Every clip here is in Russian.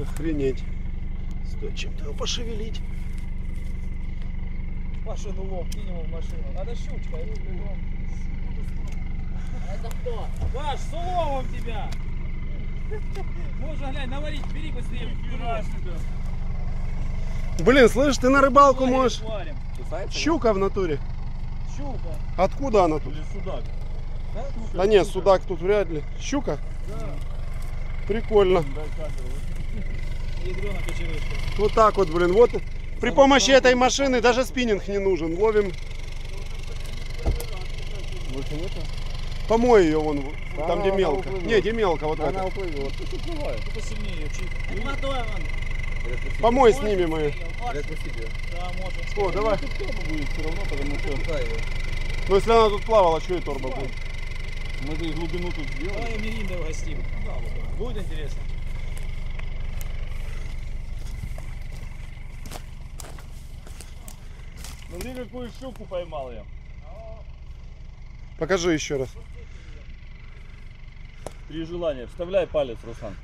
Охренеть. Стоит чем-то его пошевелить. Машину лоб, кинь его в машину. Надо щучка. Это кто? Паш, с уловом тебя! Можно, глянь, наварить, бери быстрее. Блин, слышь, ты на рыбалку Варим, можешь. варим. Щука в натуре. Щука. Откуда она тут? Или судак. Да? Да нет, судак тут вряд ли. Щука? Прикольно. Вот так вот, блин. Вот при помощи этой машины даже спиннинг не нужен. Ловим. Больше нету? Помой ее вон, Да, там где мелко. уплывет. Не, где мелко, вот Она это. уплывет. Ну. Помой снимем ее. Да. О, давай. Что Ну если она тут плавала, что и торба будет? Мы же и глубину тут сделали. Давай Меринда угостим. Да, вот. Будет интересно. Смотри, какую щуку поймал я. Покажи еще раз. Три желания. Вставляй палец, Руслан.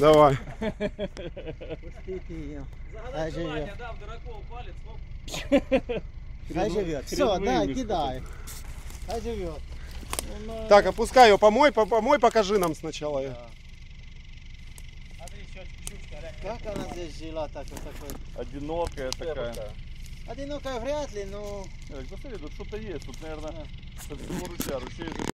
Давай. Пустите ее. Загадай желание, да, в дураков палец. Хай живет. Все, да, кидай. Хай живет. Так, опускай ее, помой, по- помой, покажи нам сначала ее. Как она здесь жила так вот такой? Одинокая такая. Одинокая вряд ли, но Э, Посмотри, тут что-то есть. Тут, наверное. Ручей же